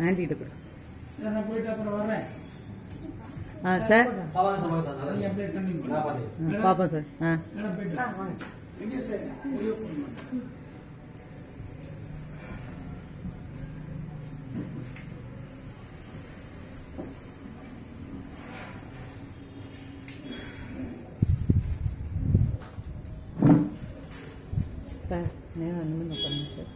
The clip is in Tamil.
ஆண்டிகிட்ட கொடு. சார் நான் போயிட்டு அப்புறம் வரேன் ஆ சார்? பாப்பா சார் சார் நான் ஆ, பார்ப்போம் சார்? ஆ போயிட்டு சார் சார் நேரம் அனுமதி பண்ணுங்க சார்.